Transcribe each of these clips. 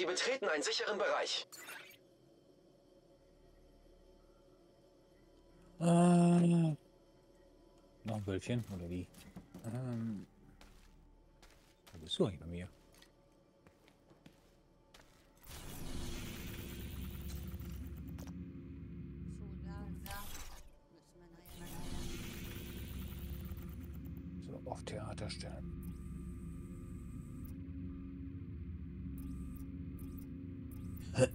Sie betreten einen sicheren Bereich. Äh, noch ein Wölfchen, oder wie? Ähm, wo bist du eigentlich bei mir? So, auf Theater stellen.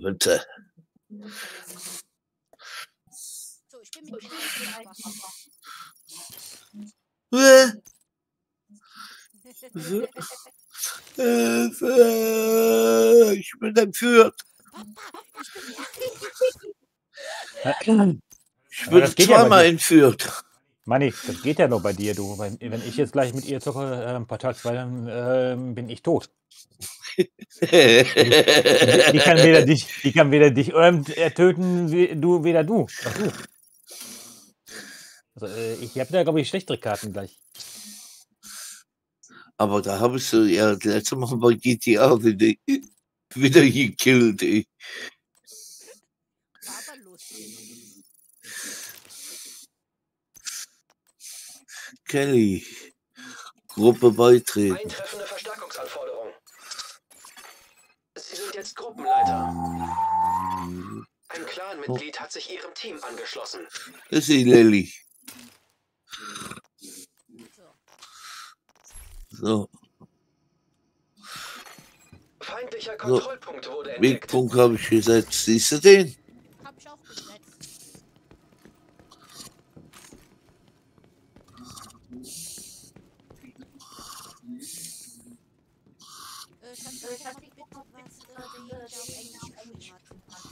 Bitte. So, ich bin mit. Äh, äh, Ich bin entführt. Ich ja bei zweimal dir. entführt. Manni, das geht ja nur bei dir, du. Wenn, ich jetzt gleich mit ihr zocke, äh, Portal 2, dann ähm, bin ich tot. Die, die kann weder dich, die kann weder dich ähm, äh, töten, wie, du, weder du. Ach, du. Also, äh, ich habe da, glaube ich, schlechtere Karten gleich. Aber da habe ich so ja das letzte Mal bei GTA wieder, wieder gekillt. Ey. Kelly. Gruppe beitreten. Eintreffende Verstärkungsanforderung. Jetzt Gruppenleiter. Ein Clanmitglied hat sich Ihrem Team angeschlossen. Das ist Lilly. So. So, Feindlicher Kontrollpunkt wurde entdeckt. Wegpunkt habe ich gesetzt. Siehst du den? Hab ich auch gesetzt. Äh, kannst du noch bitte was äh, der auf Englisch geschrieben hat?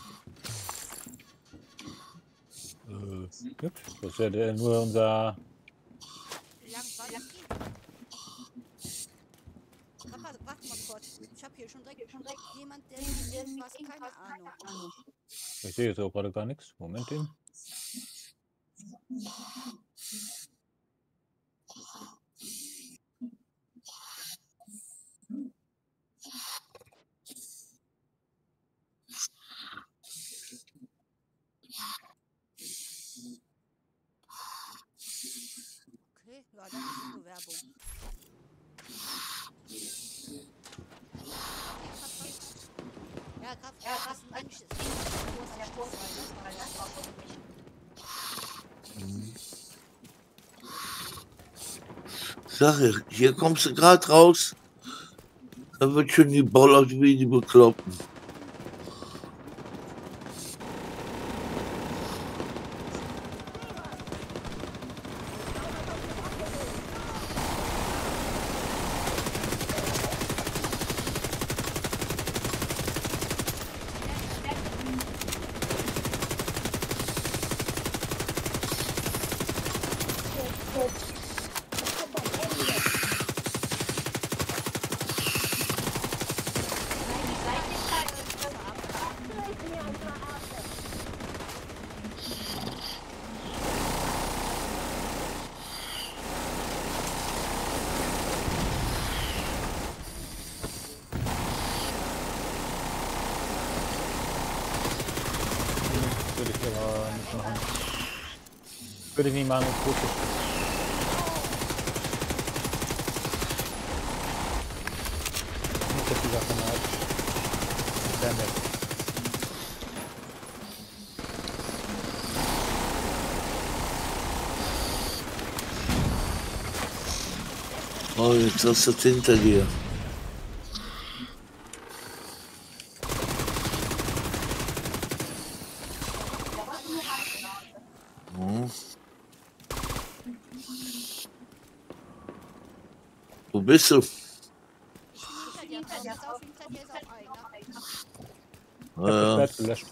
Äh, gut. Das ist ja nur unser. Wie lang war das Kind? Papa, warte mal kurz. Ich habe hier schon direkt, schon direkt jemand, der irgendwas, keine Ahnung. Ich sehe jetzt auch gerade gar nichts. Moment eben. Okay, ja, dann ist die Bewerbung. Ja, Kraft, ja, Kraft, eigentlich ist es ja Kurs, weil das war für mich. Sache, hier kommst du gerade raus. Da wird schon die Boller wie die Bekloppten. Würde ich aber nicht machen. Würde ich nicht machen, ist gut. Nicht, dass dieser Kanal. Sehr nett. Oh, jetzt hast du das hinter dir. Hm. Wo bist du? Hinter dir, pass jetzt auf, hinter dir ist auch einer. Ich hab Ah, das ja. Schwert gelöscht.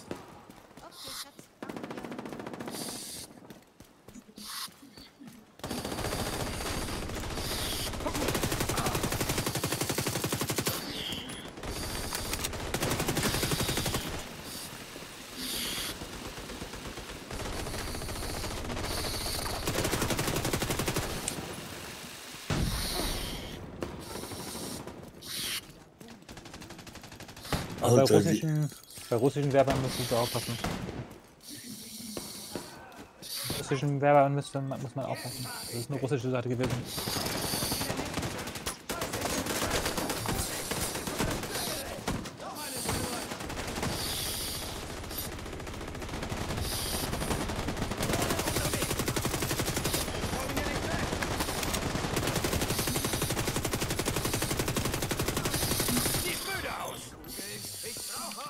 Okay, Schatz. Aber bei russischen, bei russischen Werbern müssen wir aufpassen. Bei russischen Werbern müsste, muss man aufpassen. Das ist eine russische Seite gewesen.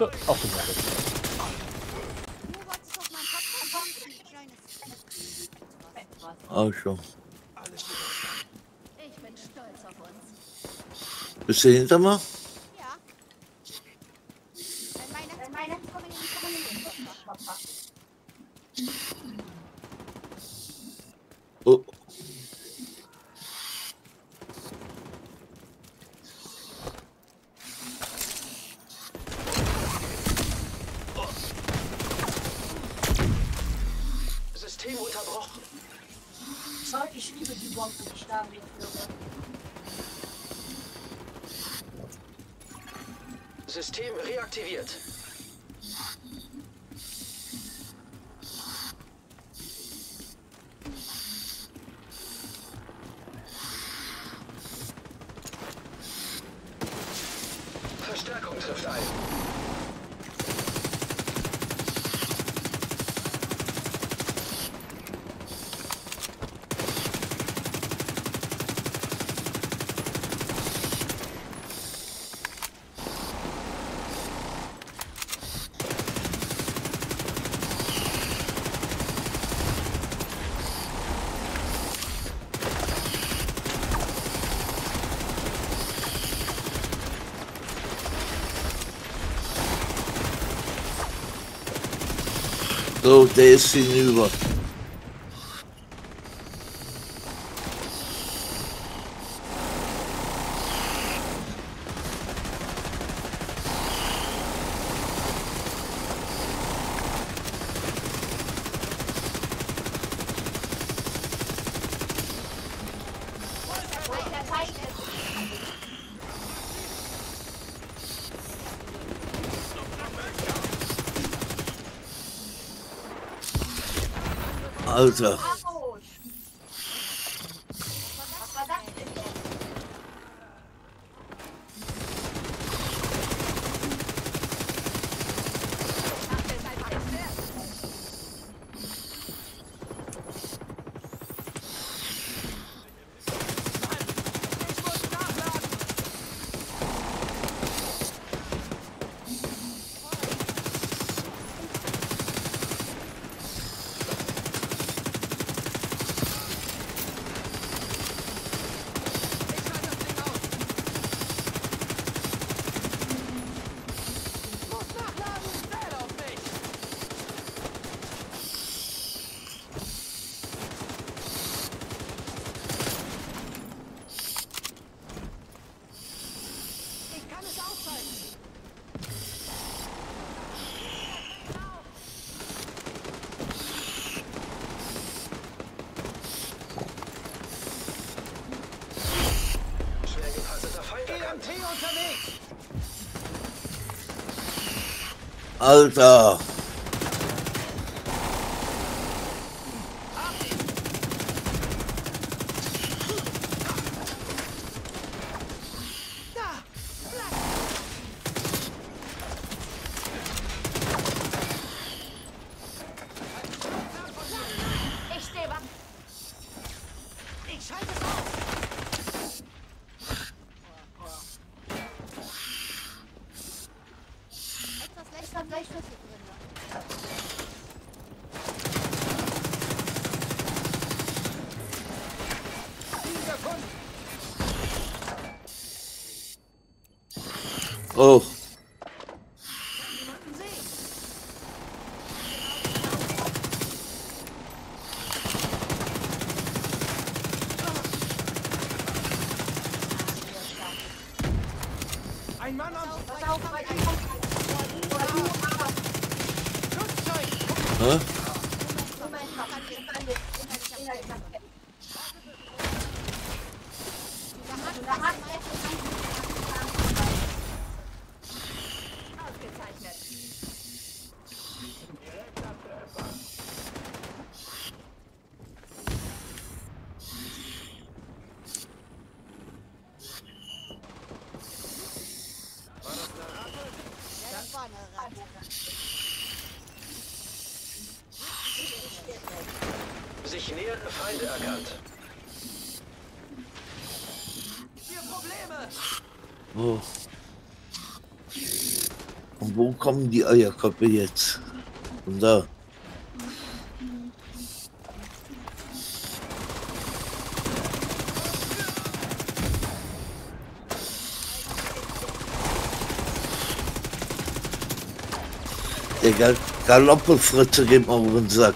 So, auch wolltest auf bin stolz auf uns. Bist du hinter mir? Ja. Wenn meine, wenn meine kommen in die Oh. System unterbrochen. Ich liebe die Bomben, die ich da mitführe. System reaktiviert. Verstärkung trifft ein. So, der ist also Alter, Oh. Und wo kommen die Eierköpfe jetzt? Von da. Der Galoppelfritze geht mir auf den Sack.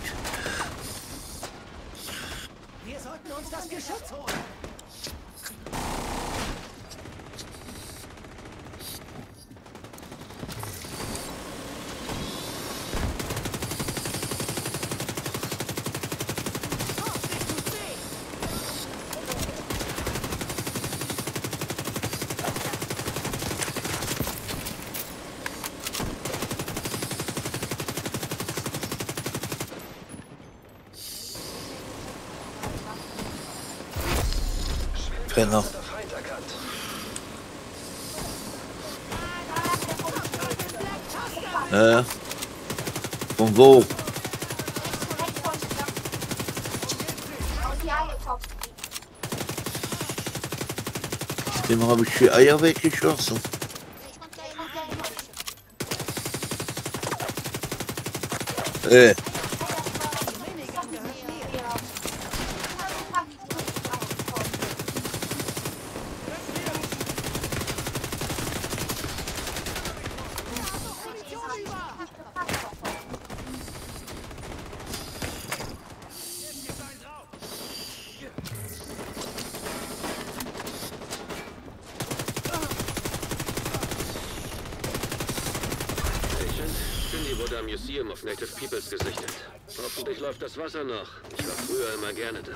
suis avec les choses. Eh. Besser noch, ich war früher immer gerne da.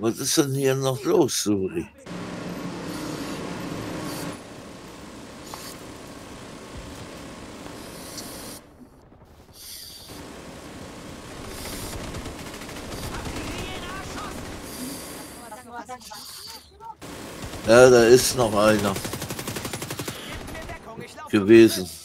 Was ist denn hier noch los, Suri? Ja, da ist noch einer gewesen.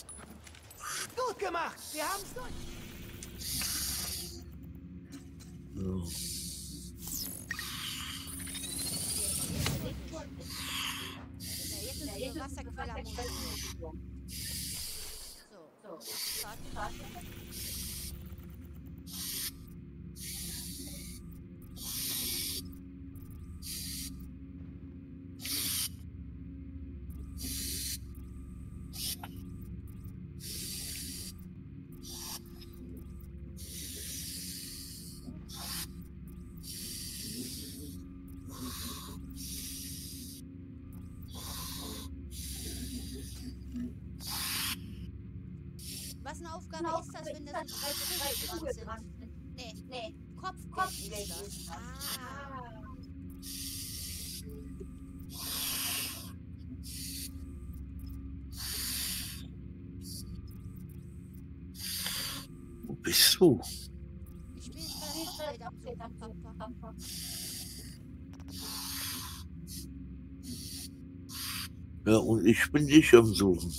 Ja, und ich bin dich am Suchen.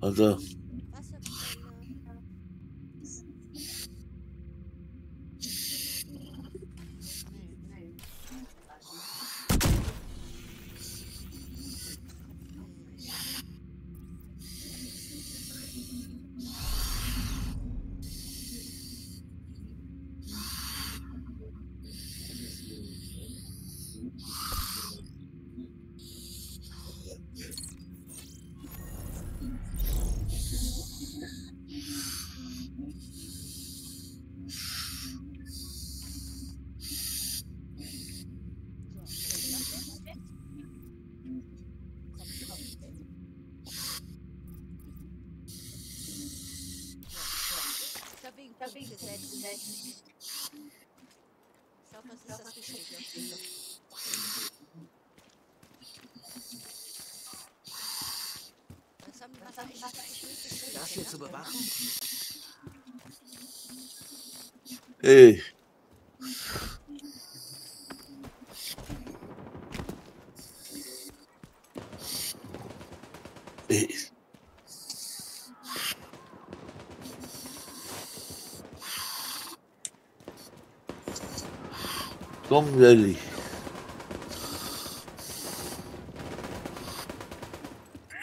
Also, Ey. Ey. Komm, Lelli.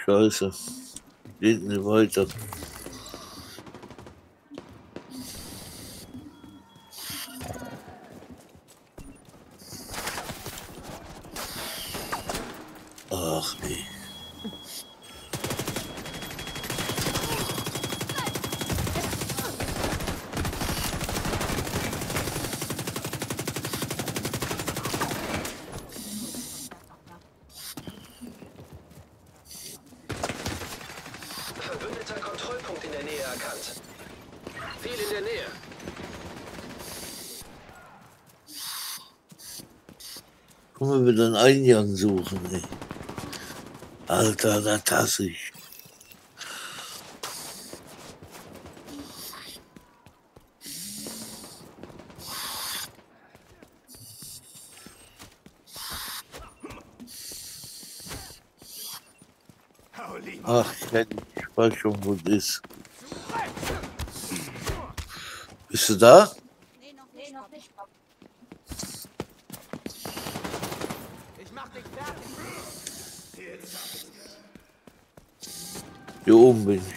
Scheiße. Geht nicht weiter. Eingang suchen. Ey. Alter, das hasse ich. Ach, ich, ich weiß schon, wo das ist. Bist du da? Brazil.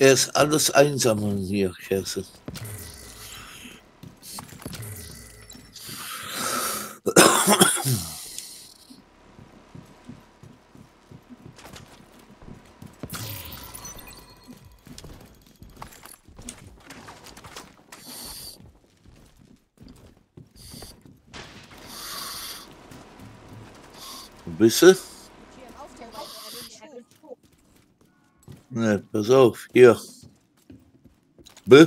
Er ist alles einsammeln hier, Kerstin. Wo bist du? Hier im Auftrag, er will nicht hoch. Ne, pass auf, hier. B.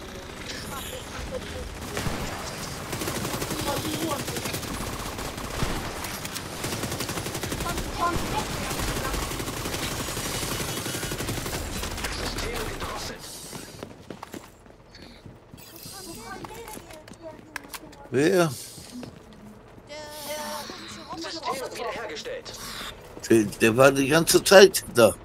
Wer? Der. Der, war die ganze Zeit da.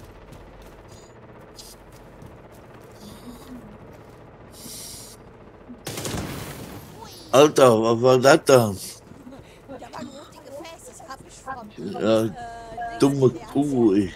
Alter, was war das da? Ich. Ja, dumme Kuh, ey.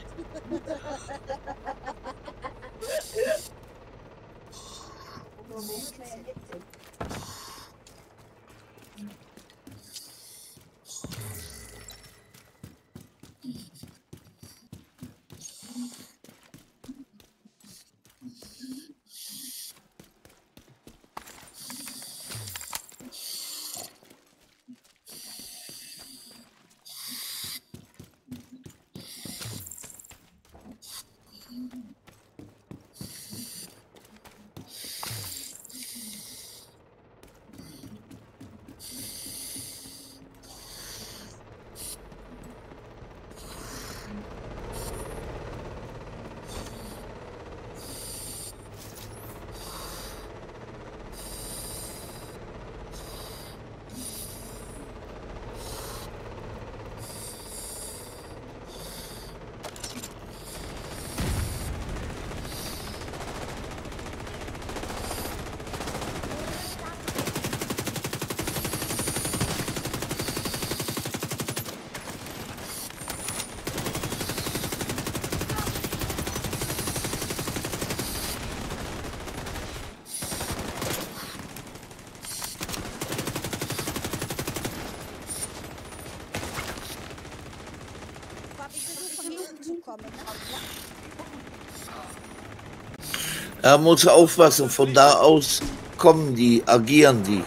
Er muss aufpassen, von da aus kommen die, agieren die.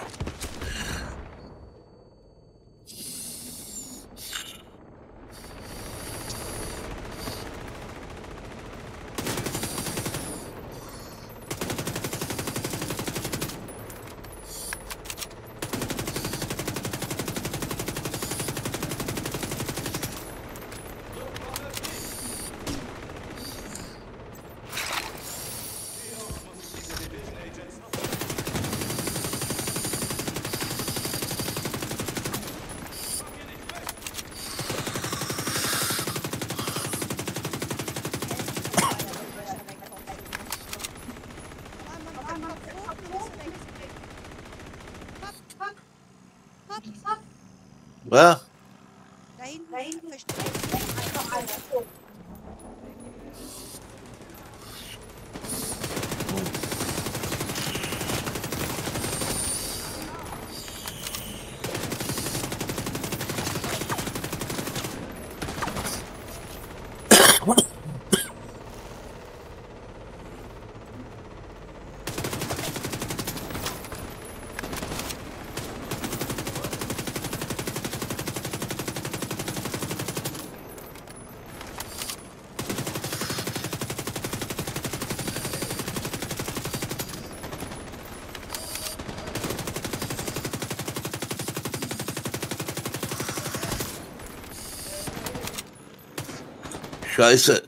Scheiße.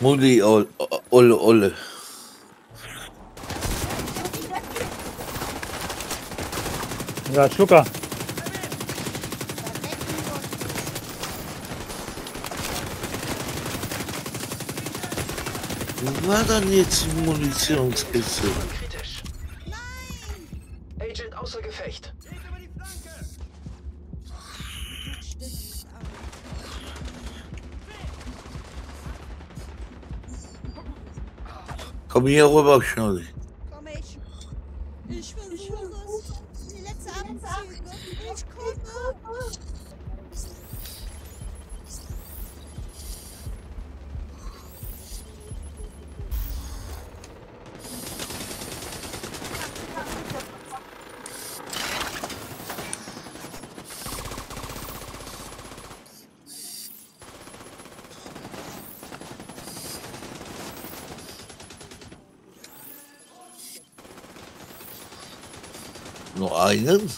Mutti, Ol- Olle, Olle. Ja, Schlucker. Wo war dann jetzt die Munitionskiste? Komm hier rüber, Schnurri. Komm Nur einen?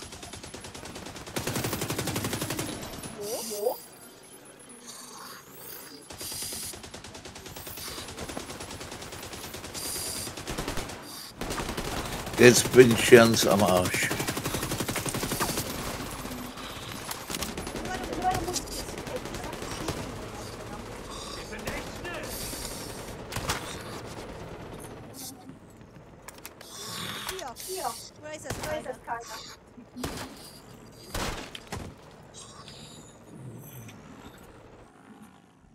Jetzt bin ich ganz am Arsch. Hier. Hier. Oder ist das keiner?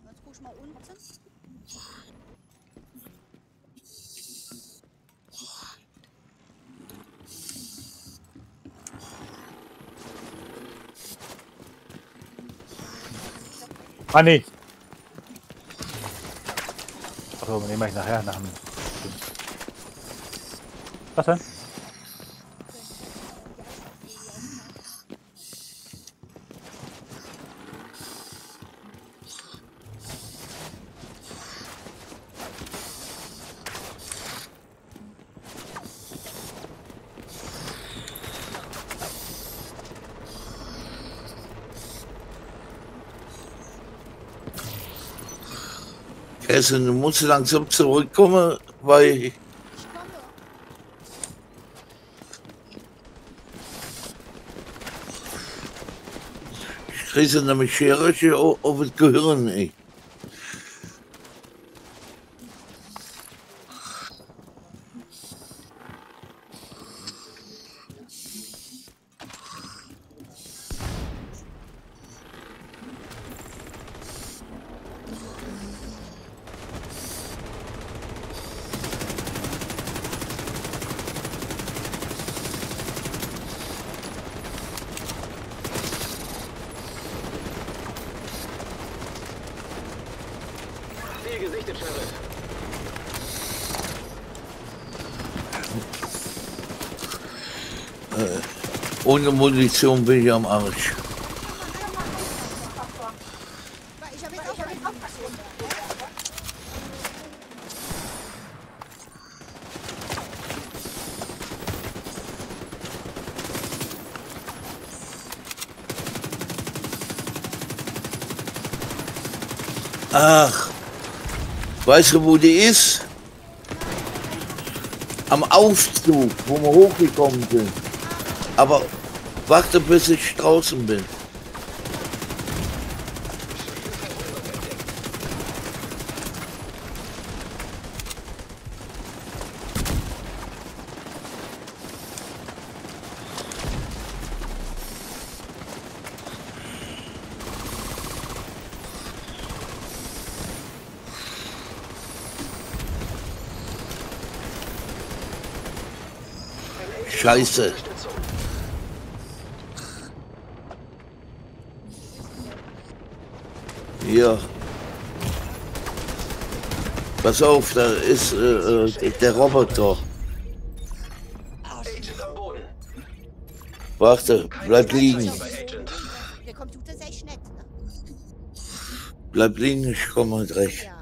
Jetzt guck ich mal unten. Ah, nee. Achso, mache ich nachher nach dem. Was denn? Kerstin, du musst langsam zurückkommen, weil ich kriege nämlich Schere auf das Gehirn, ey. Ohne Munition bin ich am Arsch. Ach, weißt du, wo die ist? Am Aufzug, wo wir hochgekommen sind. Aber warte, bis ich draußen bin. Scheiße. Hier. Pass auf, da ist äh, äh, der Roboter. Warte, bleib liegen. Bleib liegen, ich komme gleich. Ja.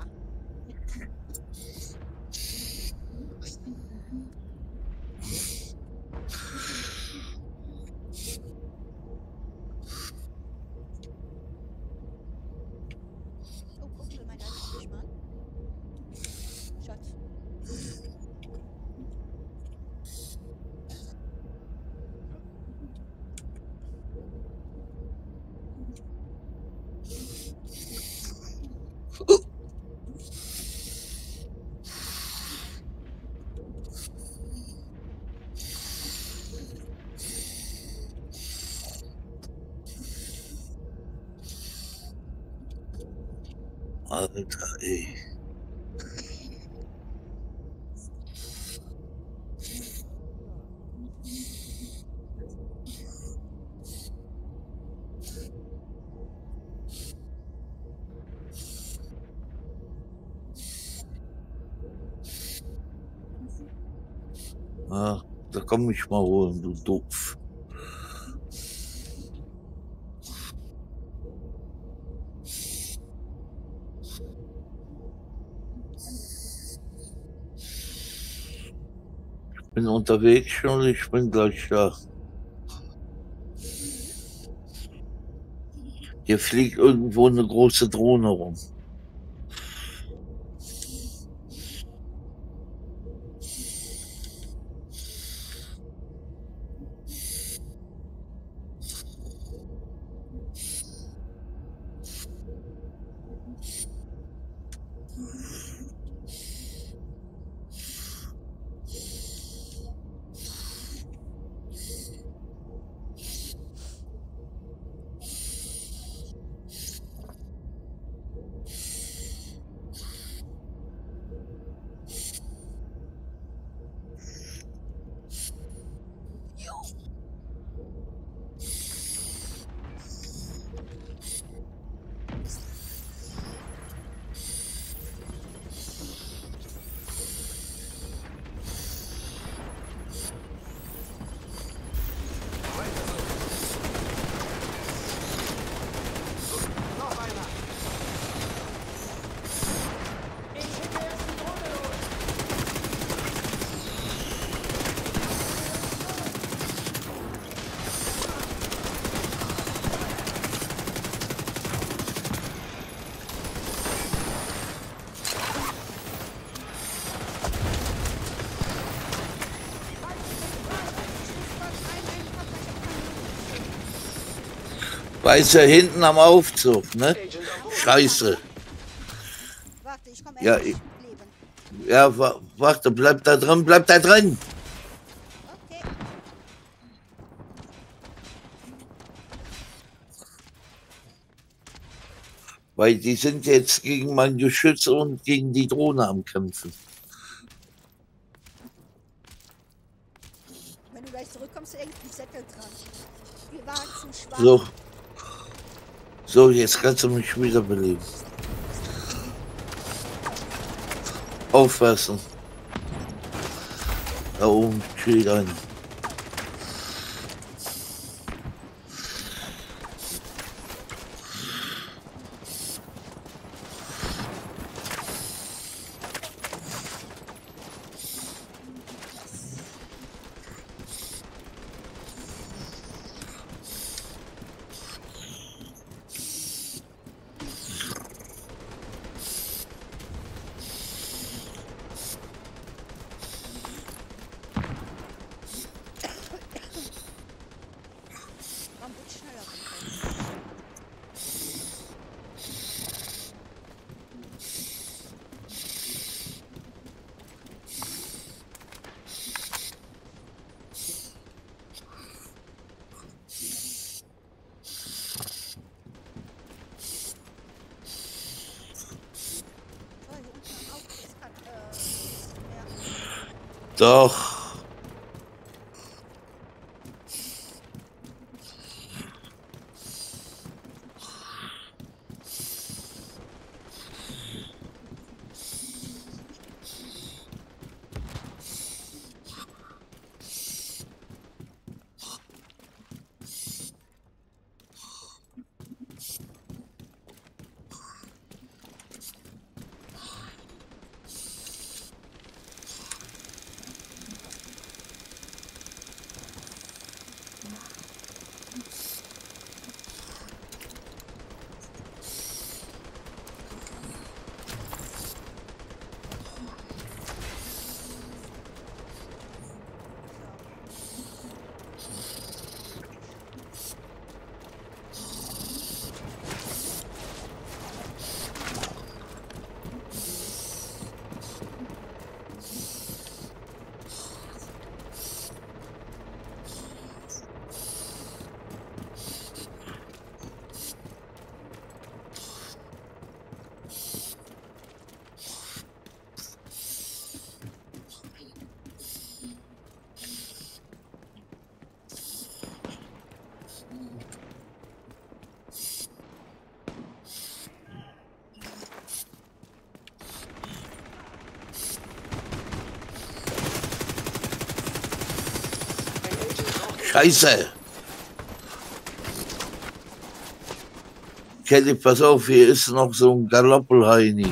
Oh, guck mal, mein alter Fischmann. Schatz. Alter, ey. Ah, da komm ich mal holen, du doof. Ich bin unterwegs schon, ich bin gleich da. Hier fliegt irgendwo eine große Drohne rum. Weiß er hinten am Aufzug, ne? Scheiße. Warte, ich komme Ja, ich-. Ja, wa warte, bleib da drin, bleib da drin. Okay. Weil die sind jetzt gegen mein Geschütz und gegen die Drohne am Kämpfen. Wenn du gleich zurückkommst, hängt ein Zettel dran. Wir waren zu schwach. So. So, jetzt kannst du mich wiederbeleben. Aufpassen. Da oben steht einer. Ist Scheiße! Kelly, pass auf, hier ist noch so ein Galoppelheini.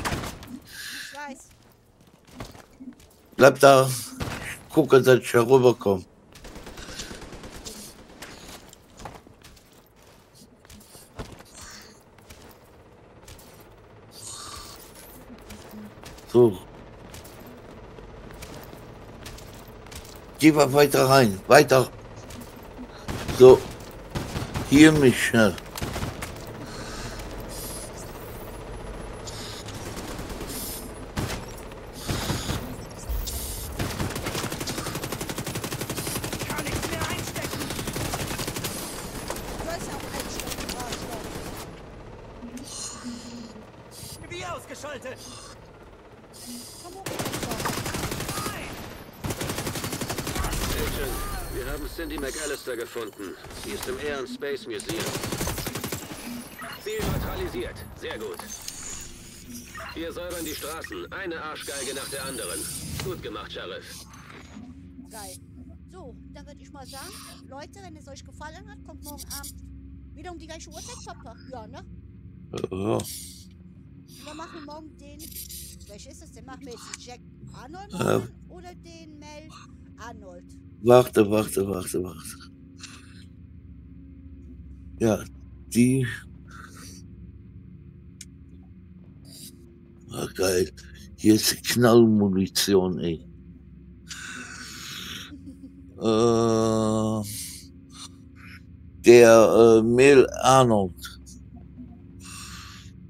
Bleib da. Gucke, dass ich herüberkomme. So. Geh mal weiter rein. Weiter. So. Hier mich schnell. Du sollst ja auch einstecken, Arschloch. Wie ausgeschaltet! Komm hoch, Arschloch. Agent, wir haben Cindy McAllister gefunden. Sie ist im Air and Space Museum. Ziel neutralisiert. Sehr gut. Wir säubern die Straßen. Eine Arschgeige nach der anderen. Gut gemacht, Sheriff. Geil. So, dann würde ich mal sagen, Leute, wenn es euch gefallen hat, kommt morgen Abend wieder um die gleiche Uhrzeit, Papa. Ja, ne? Ja. Und wir machen morgen den. Welches ist es denn? Machen wir jetzt den Jack Arnold Ja. oder den Mel Arnold? Warte, warte, warte, warte. Ja, die. Ah, geil. Hier ist Knallmunition, ey. Äh, der äh, Mel Arnold.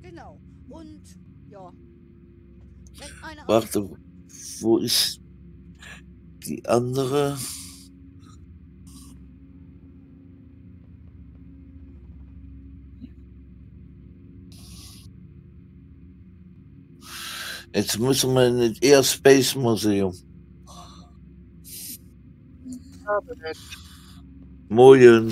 Genau. Und ja. Warte, wo ist die andere? Jetzt müssen wir in das Air Space Museum. Muy bien.